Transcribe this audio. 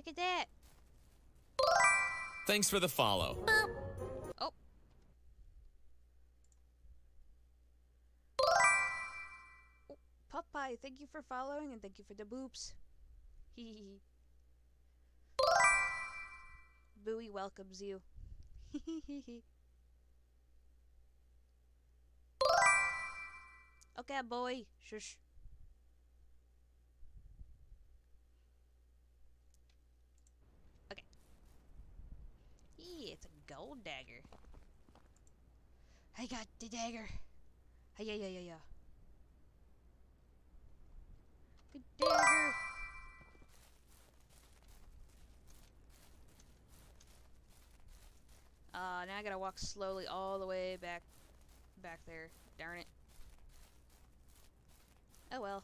Look at that. Thanks for the follow. Oh. Oh, Popeye, thank you for following and thank you for the boops. Hee hee hee. Bowie welcomes you. Hee hee hee. Okay, boy. Shush. Okay. Gold dagger. I got the dagger. Hey, yeah, yeah, yeah, yeah. The dagger. Uh, now I gotta walk slowly all the way back, back there. Darn it. Oh well.